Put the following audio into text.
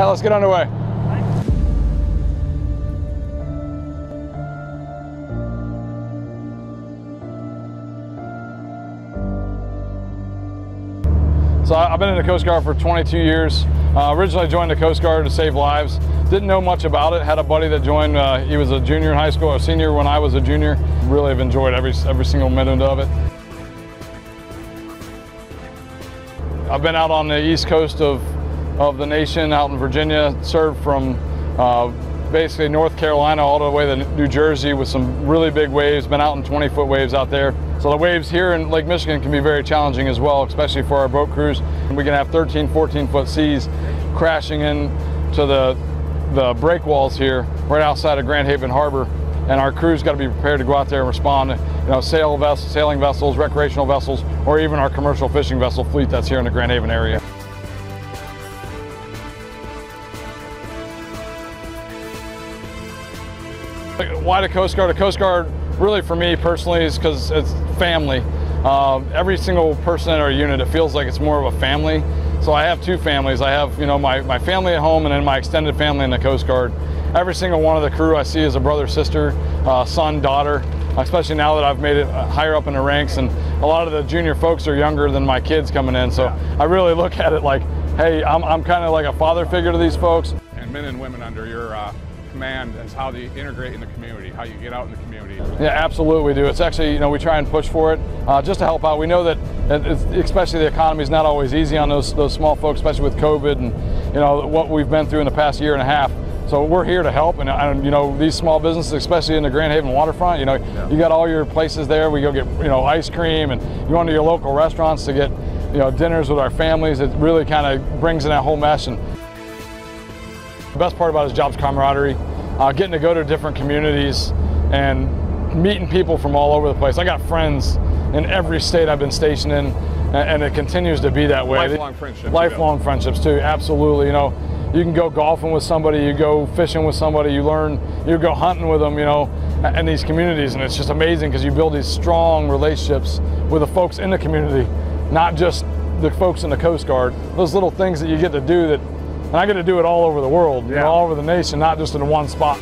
right, let's get underway. So I've been in the Coast Guard for 22 years. Uh, originally joined the Coast Guard to save lives. Didn't know much about it. Had a buddy that joined. Uh, he was a junior in high school, a senior when I was a junior. Really have enjoyed every every single minute of it. I've been out on the east coast of of the nation, out in Virginia. Served from uh, basically North Carolina all the way to New Jersey with some really big waves. Been out in 20 foot waves out there. So the waves here in Lake Michigan can be very challenging as well, especially for our boat crews. We can have 13, 14 foot seas crashing in to the, the break walls here right outside of Grand Haven Harbor. And our crews got to be prepared to go out there and respond. You know, sail vessels, sailing vessels, recreational vessels, or even our commercial fishing vessel fleet that's here in the Grand Haven area. Why the Coast Guard? The Coast Guard, really for me personally, is because it's family. Uh, every single person in our unit, it feels like it's more of a family. So I have two families. I have, you know, my, my family at home and then my extended family in the Coast Guard. Every single one of the crew I see is a brother, sister, uh, son, daughter, especially now that I've made it higher up in the ranks. And a lot of the junior folks are younger than my kids coming in. So. I really look at it like, hey, I'm, I'm kind of like a father figure to these folks. And men and women under your uh command as how they integrate in the community, how you get out in the community. Yeah, absolutely we do. It's actually, you know, we try and push for it uh, just to help out. We know that, especially the economy is not always easy on those, those small folks, especially with COVID and, you know, what we've been through in the past year and a half. So we're here to help, and, and, you know these small businesses, especially in the Grand Haven waterfront. You know, yeah. you got all your places there. We go get you know ice cream, and you go into your local restaurants to get you know dinners with our families. It really kind of brings in that whole mesh. And the best part about his job's camaraderie, uh, getting to go to different communities and meeting people from all over the place. I got friends in every state I've been stationed in, and it continues to be that way. Lifelong friendships. Lifelong friendships too, absolutely. You know, you can go golfing with somebody, you go fishing with somebody, you learn, you go hunting with them, you know, in these communities, and it's just amazing because you build these strong relationships with the folks in the community, not just the folks in the Coast Guard. Those little things that you get to do that and I get to do it all over the world, yeah. you know, all over the nation, not just in one spot.